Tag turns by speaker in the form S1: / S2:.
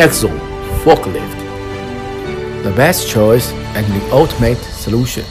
S1: Exxon Forklift. The best choice and the ultimate solution.